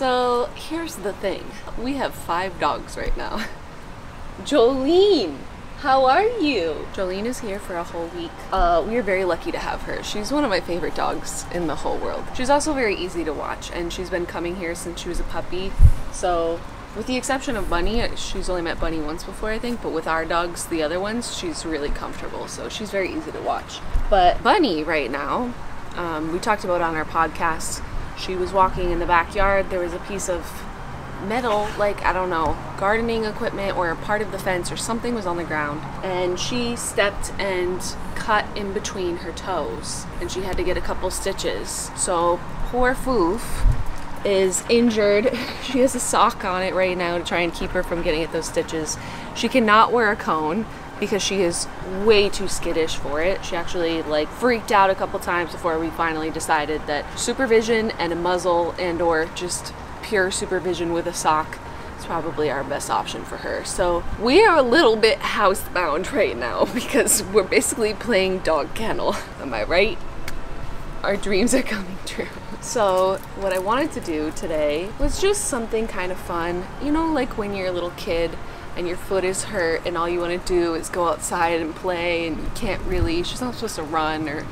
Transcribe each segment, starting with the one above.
So here's the thing. We have five dogs right now. Jolene, how are you? Jolene is here for a whole week. Uh, we are very lucky to have her. She's one of my favorite dogs in the whole world. She's also very easy to watch and she's been coming here since she was a puppy. So with the exception of Bunny, she's only met Bunny once before I think, but with our dogs, the other ones, she's really comfortable. So she's very easy to watch. But Bunny right now, um, we talked about on our podcast, she was walking in the backyard. There was a piece of metal, like, I don't know, gardening equipment or a part of the fence or something was on the ground. And she stepped and cut in between her toes. And she had to get a couple stitches. So poor Foof is injured. She has a sock on it right now to try and keep her from getting at those stitches. She cannot wear a cone because she is way too skittish for it. She actually like freaked out a couple times before we finally decided that supervision and a muzzle and or just pure supervision with a sock is probably our best option for her. So we are a little bit housebound right now because we're basically playing dog kennel. Am I right? Our dreams are coming true. So what I wanted to do today was just something kind of fun. You know, like when you're a little kid and your foot is hurt and all you want to do is go outside and play and you can't really, she's not supposed to run or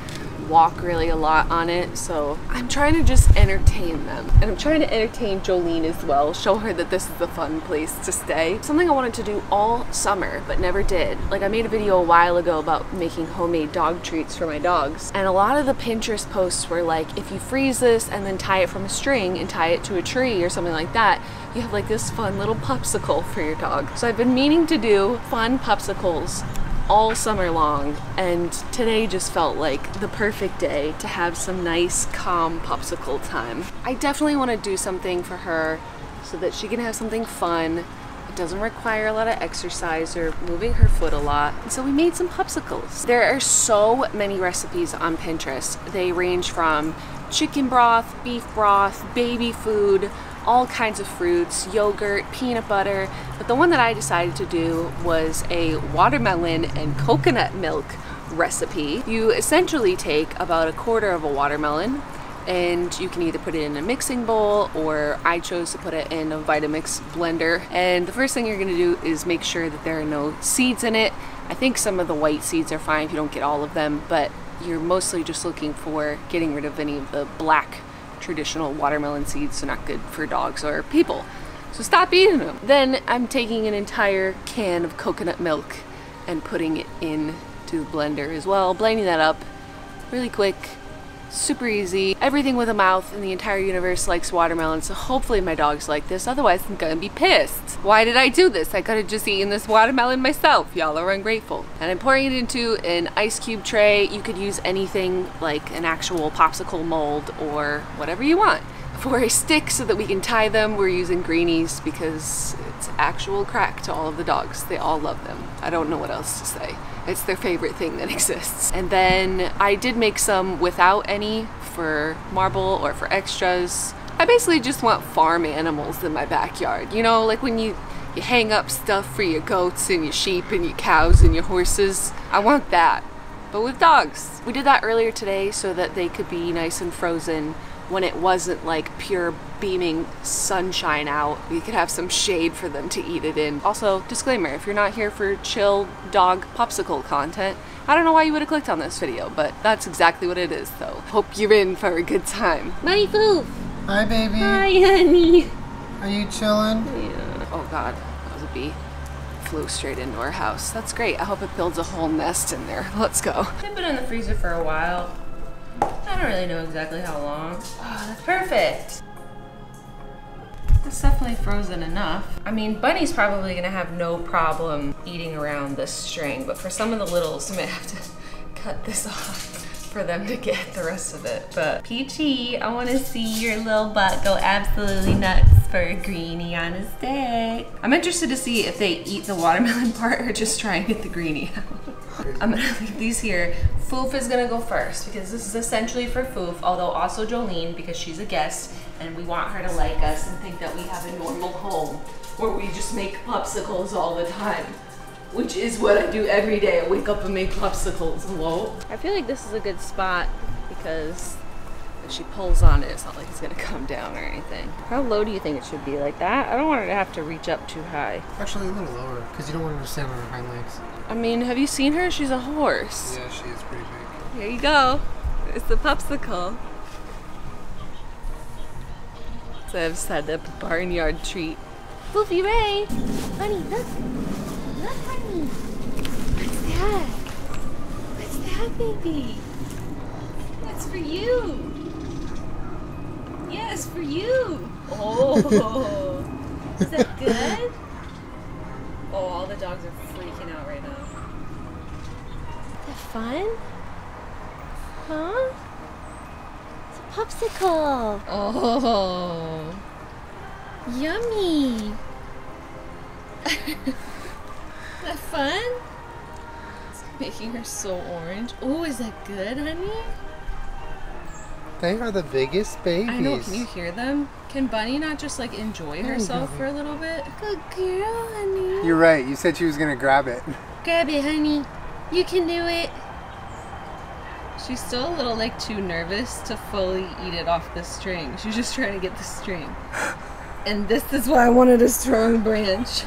walk really a lot on it. So I'm trying to just entertain them. And I'm trying to entertain Jolene as well, show her that this is a fun place to stay. Something I wanted to do all summer, but never did. Like I made a video a while ago about making homemade dog treats for my dogs. And a lot of the Pinterest posts were like, if you freeze this and then tie it from a string and tie it to a tree or something like that, you have like this fun little popsicle for your dog. So I've been meaning to do fun popsicles all summer long and today just felt like the perfect day to have some nice calm popsicle time. I definitely want to do something for her so that she can have something fun. It doesn't require a lot of exercise or moving her foot a lot. So we made some popsicles. There are so many recipes on Pinterest. They range from chicken broth, beef broth, baby food, all kinds of fruits, yogurt, peanut butter. But the one that I decided to do was a watermelon and coconut milk recipe. You essentially take about a quarter of a watermelon and you can either put it in a mixing bowl or I chose to put it in a Vitamix blender. And the first thing you're gonna do is make sure that there are no seeds in it. I think some of the white seeds are fine if you don't get all of them, but you're mostly just looking for getting rid of any of the black traditional watermelon seeds, so not good for dogs or people. So stop eating them. Then I'm taking an entire can of coconut milk and putting it into the blender as well, blending that up really quick super easy. Everything with a mouth in the entire universe likes watermelon, so hopefully my dogs like this, otherwise I'm gonna be pissed. Why did I do this? I could have just eaten this watermelon myself. Y'all are ungrateful. And I'm pouring it into an ice cube tray. You could use anything like an actual popsicle mold or whatever you want. For a stick so that we can tie them, we're using greenies because it's actual crack to all of the dogs. They all love them. I don't know what else to say. It's their favorite thing that exists. And then I did make some without any for marble or for extras. I basically just want farm animals in my backyard. You know, like when you, you hang up stuff for your goats and your sheep and your cows and your horses. I want that, but with dogs. We did that earlier today so that they could be nice and frozen when it wasn't like pure beaming sunshine out. We could have some shade for them to eat it in. Also, disclaimer, if you're not here for chill dog popsicle content, I don't know why you would have clicked on this video, but that's exactly what it is though. Hope you're in for a good time. My Foof! Hi baby. Hi honey! Are you chilling? Yeah. Oh god, that was a bee. Flew straight into our house. That's great. I hope it builds a whole nest in there. Let's go. They've been in the freezer for a while. Really know exactly how long. Oh, that's perfect. It's definitely frozen enough. I mean, Bunny's probably gonna have no problem eating around this string, but for some of the littles, I might have to cut this off for them to get the rest of it. But Peachy, I wanna see your little butt go absolutely nuts for a greenie on his stick. I'm interested to see if they eat the watermelon part or just try and get the greenie out. I'm gonna leave these here. Foof is gonna go first because this is essentially for Foof, although also Jolene because she's a guest and we want her to like us and think that we have a normal home where we just make popsicles all the time. Which is what I do every day. I wake up and make popsicles. Hello? I feel like this is a good spot because If she pulls on it, it's not like it's gonna come down or anything. How low do you think it should be? Like that? I don't want her to have to reach up too high. Actually, a little lower, because you don't want her to stand on her hind legs. I mean, have you seen her? She's a horse. Yeah, she is pretty big. Here you go. It's the popsicle. So I've set up a barnyard treat. Goofy Ray! Honey, look! Look, honey! What's that? What's that, baby? That's for you! Yes, for you! Oh! Is that good? Oh, all the dogs are freaking out right now. Is that fun? Huh? It's a popsicle. Oh. Yummy. is that fun? It's making her so orange. Oh, is that good, honey? They are the biggest babies. I know. Can you hear them? Can Bunny not just like enjoy herself for a little bit? Good girl, honey. You're right. You said she was gonna grab it. Grab it, honey. You can do it. She's still a little like too nervous to fully eat it off the string. She's just trying to get the string. And this is why I wanted a strong branch.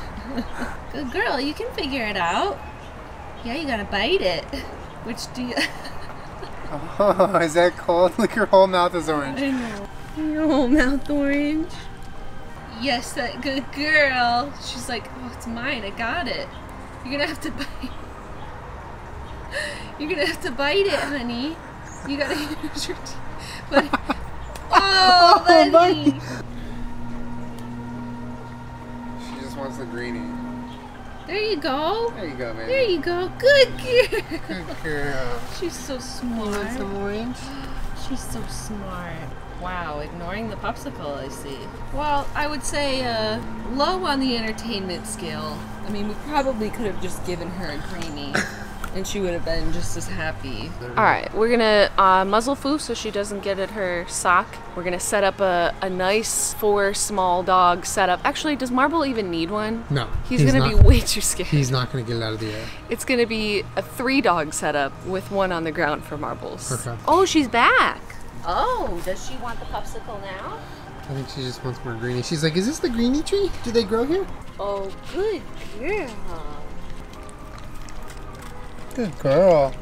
Good girl, you can figure it out. Yeah, you gotta bite it. Which do you. Oh, is that cold? Look, your whole mouth is orange. I know. Your whole mouth orange. Yes, that good girl. She's like, oh, it's mine. I got it. You're gonna have to bite. You're gonna have to bite it, honey. You gotta use your teeth. But oh, oh buddy. She just wants the greenie. There you go. There you go, baby. There you go. Good girl. Good girl. She's so You want smart. some orange? She's so smart. Wow, ignoring the popsicle, I see. Well, I would say uh, low on the entertainment scale. I mean, we probably could have just given her a greenie, and she would have been just as happy. All right, we're gonna uh, muzzle Foo so she doesn't get at her sock. We're gonna set up a, a nice four small dog setup. Actually, does Marble even need one? No. He's, gonna be way too scared. He's not gonna get it out of the air. It's gonna be a three dog setup with one on the ground for marbles. Okay. Oh, she's back. Oh, does she want the popsicle now? I think she just wants more greenie. She's like, is this the greenie tree? Do they grow here? Oh, good girl. Good girl.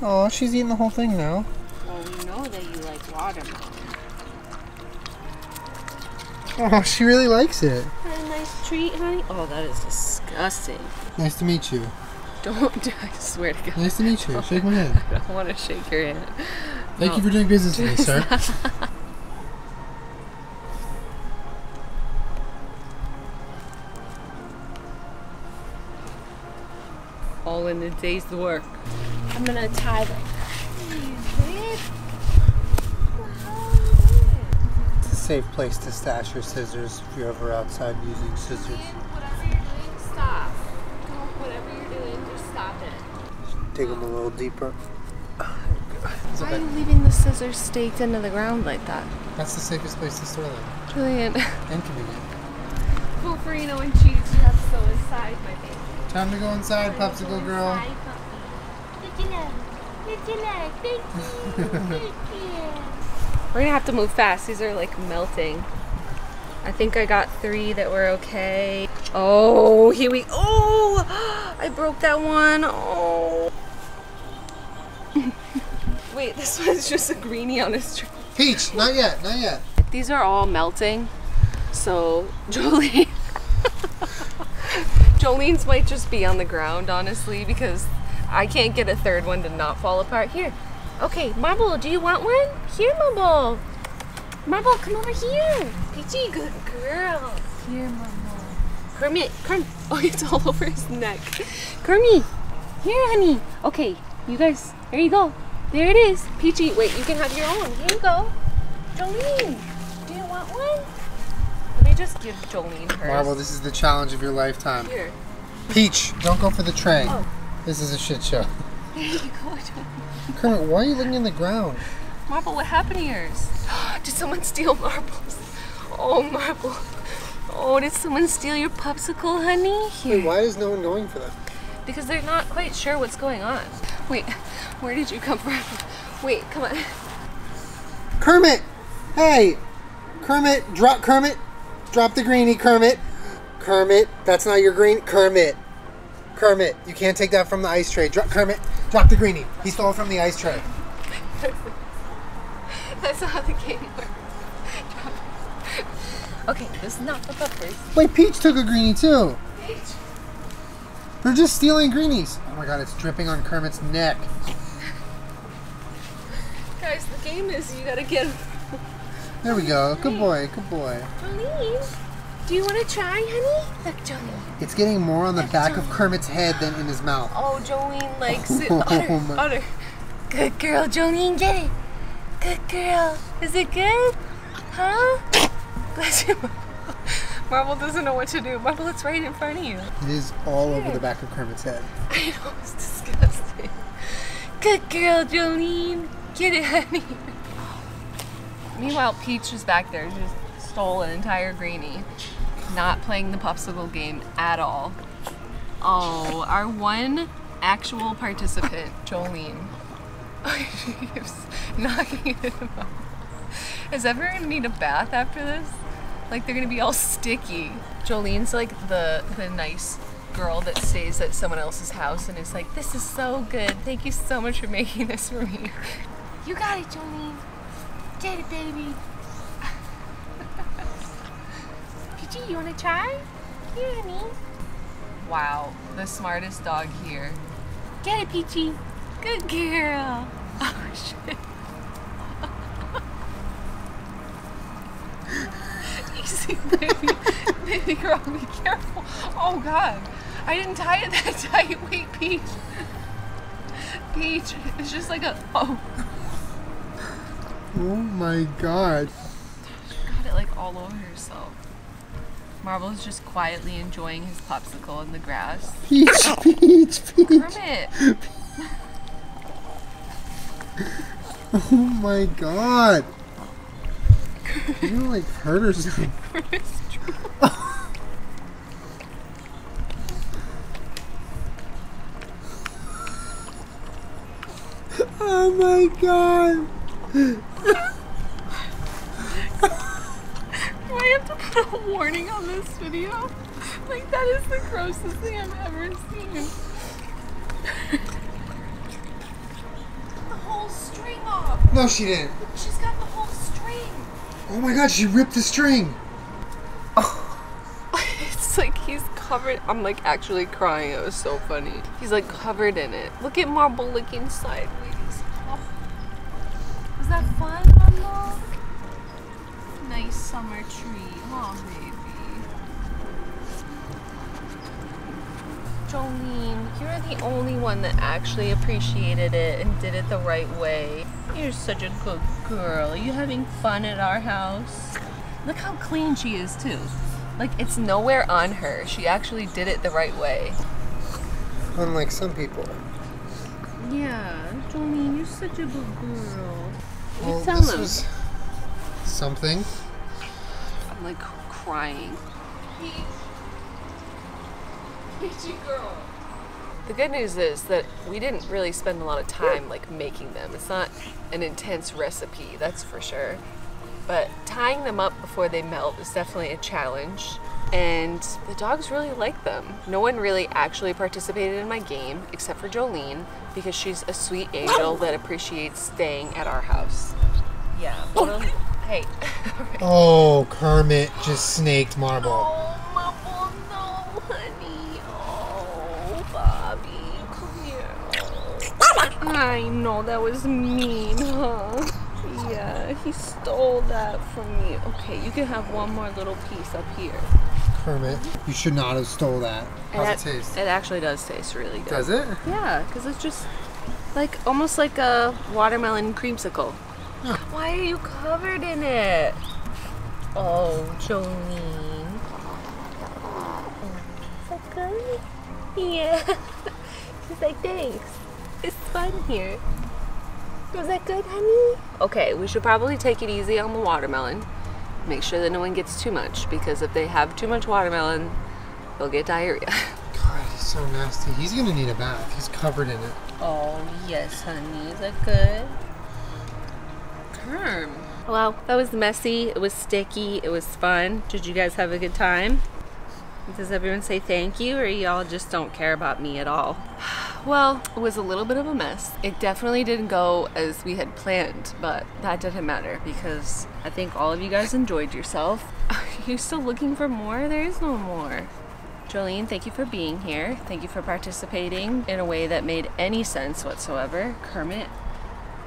Oh, she's eating the whole thing now. Well, we know that you like watermelon. Oh, she really likes it. A nice treat, honey? Oh, that is disgusting. Nice to meet you. Don't, I swear to God, Nice to meet you. Shake my hand. I don't want to shake your hand. Thank No. you oh. for doing business with me, sir. a day's work. I'm gonna tie the. It's a safe place to stash your scissors if you're ever outside using scissors. Whatever you're doing, stop. Whatever you're doing, just stop it. Dig them a little deeper. Why are you leaving the scissors staked into the ground like that? That's the safest place to store them. Julien. And convenient. Pulverino and cheese, you have to go inside, my baby. Time to go inside, popsicle girl. We're gonna have to move fast. These are like melting. I think I got three that were okay. Oh, here we. Oh, I broke that one. Oh. Wait, this one's just a greenie on a string. Peach, not yet, not yet. These are all melting. So Jolene, Jolene's might just be on the ground, honestly, because I can't get a third one to not fall apart. Here, okay, Marble, do you want one? Here, Marble. Marble, come over here. Peachy, good girl. Here, Marble. Kermit, Kermit. Oh, it's all over his neck. Kermit, here, honey. Okay, you guys, there you go. There it is. Peachy, wait, you can have your own. Here you go. Jolene, do you want one? Just give Jolene hers. Marble, this is the challenge of your lifetime. Here. Peach, don't go for the tray. Oh. This is a shit show. There you go, Jolene. Kermit, why are you looking in the ground? Marble, what happened to yours? did someone steal marbles? Oh, Marble. Oh, did someone steal your popsicle, honey? Here. Wait, why is no one going for them? Because they're not quite sure what's going on. Wait, where did you come from? Wait, come on. Kermit! Hey! Kermit, drop Kermit! Drop the greenie, Kermit! Kermit, that's not your green. Kermit! Kermit, you can't take that from the ice tray. Drop Kermit, drop the greenie. He stole it from the ice tray. That's not how the game works. okay, this is not the peppers. Wait, Peach took a greenie too. Peach. They're just stealing greenies. Oh my god, it's dripping on Kermit's neck. Guys, the game is you gotta get. There we go. Good boy, good boy. Jolene, do you want to try, honey? Look, Jolene. It's getting more on the back of Kermit's head than in his mouth. Oh, Jolene likes it. Oh Utter, my- Good girl, Jolene, get it. Good girl. Is it good? Huh? Bless you. Marble doesn't know what to do. Marble, it's right in front of you. It is all over the back of Kermit's head. I know, it's disgusting. Good girl, Jolene. Get it, honey. Meanwhile, Peach is back there, just stole an entire greenie. Not playing the popsicle game at all. Oh, our one actual participant, Jolene. she keeps knocking it out. Is everyone gonna need a bath after this? Like they're gonna be all sticky. Jolene's like the the nice girl that stays at someone else's house and is like, "This is so good. Thank you so much for making this for me." You got it, Jolene. Get it, baby. Peachy, you wanna try? Here, honey. Wow, the smartest dog here. Get it, Peachy. Good girl. Oh shit. Easy, baby. baby girl, be careful. Oh god. I didn't tie it that tight. Wait, Peach. Peach, it's just like a oh Oh my god. She got it like all over herself. Marble's just quietly enjoying his popsicle in the grass. Peach, Peach, Peach. Kermit! Oh my god. You're gonna like hurt or something. Oh my god. Do I have to put a warning on this video? Like, that is the grossest thing I've ever seen. the whole string off. No, she didn't. She's got the whole string. Oh my god, she ripped the string. Oh. It's like he's covered. I'm like actually crying. It was so funny. He's like covered in it. Look at Marble licking sideways. Was that fun, Marble? Nice summer tree. Oh, baby. Jolene, you're the only one that actually appreciated it and did it the right way. You're such a good girl. Are you having fun at our house? Look how clean she is, too. Like, it's nowhere on her. She actually did it the right way. Unlike some people. Yeah, Jolene, you're such a good girl. You Well, tell this him. was something. I'm like crying. Peachy girl. The good news is that we didn't really spend a lot of time like making them. It's not an intense recipe, that's for sure. But tying them up before they melt is definitely a challenge. And the dogs really like them. No one really actually participated in my game except for Jolene because she's a sweet angel that appreciates staying at our house. Yeah. Well, hey. Oh, Kermit just snaked Marble. Oh, Mumble, no, honey. Oh, Bobby, come here. I know that was mean, huh? Yeah, uh, he stole that from me. Okay, you can have one more little piece up here. Kermit, you should not have stole that. How's that- it taste? It actually does taste really good. Does it? Yeah, because it's just like almost like a watermelon creamsicle. Why are you covered in it? Oh, Jolene. Is that good? Yeah. She's like, thanks. It's fun here. Was that good, honey? Okay, we should probably take it easy on the watermelon. Make sure that no one gets too much because if they have too much watermelon, they'll get diarrhea. God, he's so nasty. He's gonna need a bath. He's covered in it. Oh, yes, honey. Is that good? Kerm, Well, that was messy. It was sticky. It was fun. Did you guys have a good time? Does everyone say thank you, or y'all just don't care about me at all? Well, it was a little bit of a mess. It definitely didn't go as we had planned, but that didn't matter because I think all of you guys enjoyed yourself. Are you still looking for more? There is no more. Jolene, thank you for being here. Thank you for participating in a way that made any sense whatsoever. Kermit,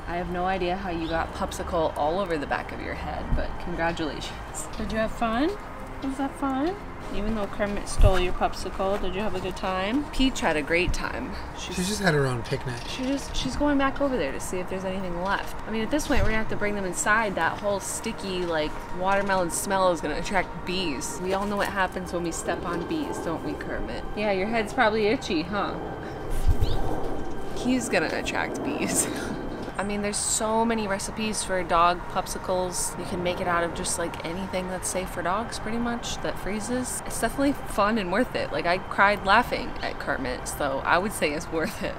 I have no idea how you got popsicle all over the back of your head, but congratulations. Did you have fun? Was that fun? Even though Kermit stole your popsicle, did you have a good time? Peach had a great time. She just had her own picnic. She just she's going back over there to see if there's anything left. I mean, at this point, we're gonna have to bring them inside. That whole sticky like watermelon smell is gonna attract bees. We all know what happens when we step on bees, don't we, Kermit? Yeah, your head's probably itchy, huh? He's gonna attract bees. I mean, there's so many recipes for dog popsicles. You can make it out of just like anything that's safe for dogs, pretty much, that freezes. It's definitely fun and worth it. Like, I cried laughing at Kermit, so I would say it's worth it.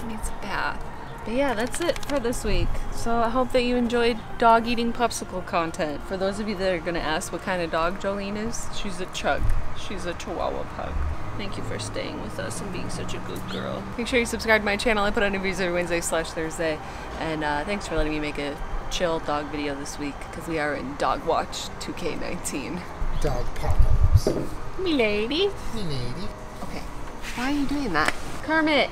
He needs a bath. But yeah, that's it for this week. So I hope that you enjoyed dog eating popsicle content. For those of you that are gonna ask what kind of dog Jolene is, she's a chug. She's a Chihuahua pug. Thank you for staying with us and being such a good girl. Make sure you subscribe to my channel. I put out new videos every Wednesday slash Thursday. And uh, thanks for letting me make a chill dog video this week because we are in Dog Watch 2K19. Dog apocalypse. Me lady. Hey, lady. Okay. Why are you doing that? Kermit,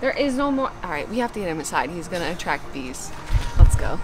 there is no more. All right, we have to get him inside. He's going to attract bees. Let's go.